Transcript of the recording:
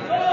Yeah.